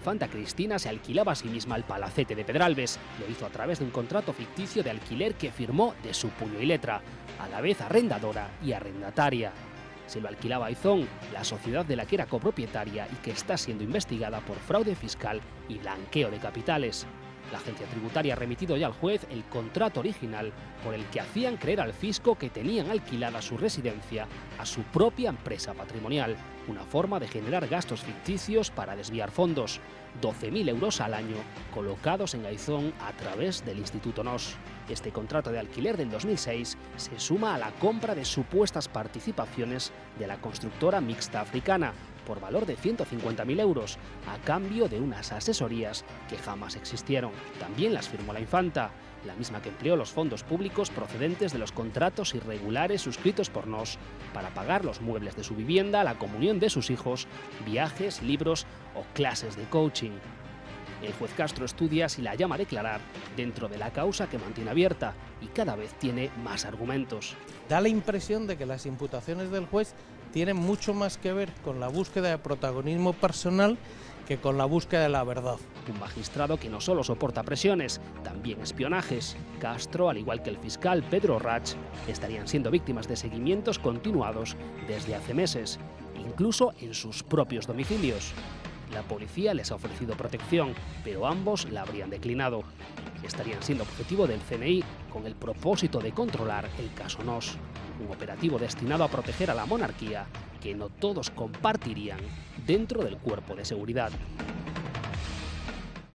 infanta Cristina se alquilaba a sí misma el palacete de Pedralbes. Lo hizo a través de un contrato ficticio de alquiler que firmó de su puño y letra, a la vez arrendadora y arrendataria. Se lo alquilaba a Aizón, la sociedad de la que era copropietaria y que está siendo investigada por fraude fiscal y blanqueo de capitales. La agencia tributaria ha remitido ya al juez el contrato original por el que hacían creer al fisco que tenían alquilada su residencia a su propia empresa patrimonial, una forma de generar gastos ficticios para desviar fondos, 12.000 euros al año colocados en Aizón a través del Instituto NOS. Este contrato de alquiler del 2006 se suma a la compra de supuestas participaciones de la constructora mixta africana, por valor de 150.000 euros, a cambio de unas asesorías que jamás existieron. También las firmó la infanta, la misma que empleó los fondos públicos procedentes de los contratos irregulares suscritos por NOS para pagar los muebles de su vivienda, la comunión de sus hijos, viajes, libros o clases de coaching. El juez Castro estudia si la llama a declarar dentro de la causa que mantiene abierta y cada vez tiene más argumentos. Da la impresión de que las imputaciones del juez tienen mucho más que ver con la búsqueda de protagonismo personal que con la búsqueda de la verdad. Un magistrado que no solo soporta presiones, también espionajes. Castro, al igual que el fiscal Pedro Rach, estarían siendo víctimas de seguimientos continuados desde hace meses, incluso en sus propios domicilios. La policía les ha ofrecido protección, pero ambos la habrían declinado. Estarían siendo objetivo del CNI con el propósito de controlar el caso NOS, un operativo destinado a proteger a la monarquía que no todos compartirían dentro del cuerpo de seguridad.